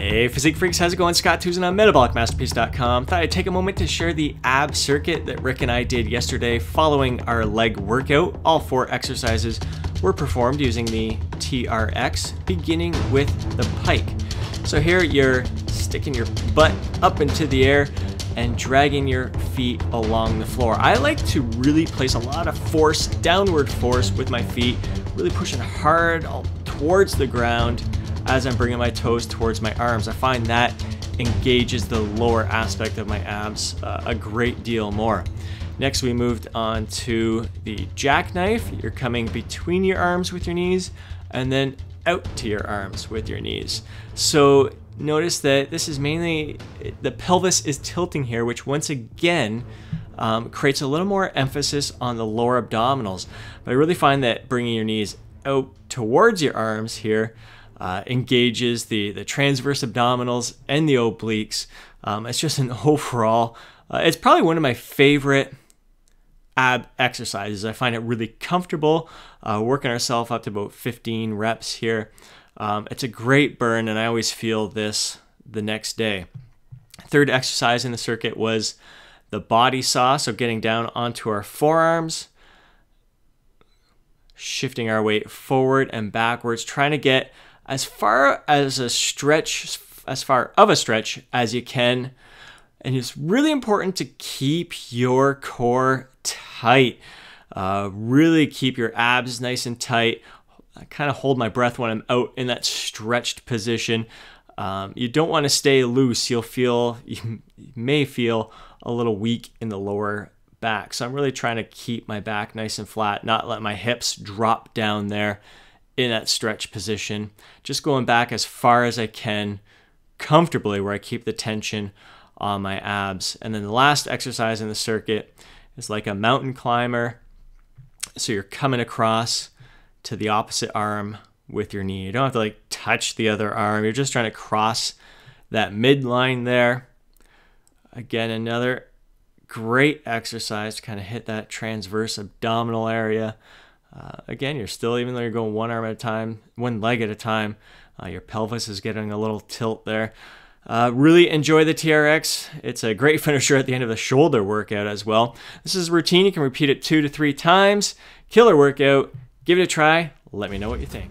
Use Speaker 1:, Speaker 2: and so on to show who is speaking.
Speaker 1: Hey, Physique Freaks, how's it going? Scott Tousignant on MetabolicMasterpiece.com. Thought I'd take a moment to share the ab circuit that Rick and I did yesterday following our leg workout. All four exercises were performed using the TRX, beginning with the pike. So here you're sticking your butt up into the air and dragging your feet along the floor. I like to really place a lot of force, downward force with my feet, really pushing hard towards the ground as I'm bringing my toes towards my arms. I find that engages the lower aspect of my abs uh, a great deal more. Next, we moved on to the jackknife. You're coming between your arms with your knees and then out to your arms with your knees. So notice that this is mainly, the pelvis is tilting here, which once again um, creates a little more emphasis on the lower abdominals. But I really find that bringing your knees out towards your arms here uh, engages the, the transverse abdominals and the obliques. Um, it's just an overall, uh, it's probably one of my favorite ab exercises. I find it really comfortable, uh, working ourselves up to about 15 reps here. Um, it's a great burn, and I always feel this the next day. Third exercise in the circuit was the body saw, so getting down onto our forearms, shifting our weight forward and backwards, trying to get as far as a stretch, as far of a stretch as you can. And it's really important to keep your core tight. Uh, really keep your abs nice and tight. I kind of hold my breath when I'm out in that stretched position. Um, you don't want to stay loose. You'll feel, you may feel a little weak in the lower back. So I'm really trying to keep my back nice and flat, not let my hips drop down there in that stretch position, just going back as far as I can comfortably where I keep the tension on my abs. And then the last exercise in the circuit is like a mountain climber. So you're coming across to the opposite arm with your knee. You don't have to like touch the other arm. You're just trying to cross that midline there. Again, another great exercise to kind of hit that transverse abdominal area. Uh, again, you're still, even though you're going one arm at a time, one leg at a time, uh, your pelvis is getting a little tilt there. Uh, really enjoy the TRX. It's a great finisher at the end of the shoulder workout as well. This is routine. You can repeat it two to three times. Killer workout. Give it a try. Let me know what you think.